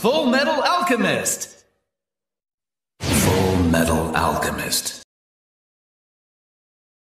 Full Metal Alchemist. Full Metal Alchemist.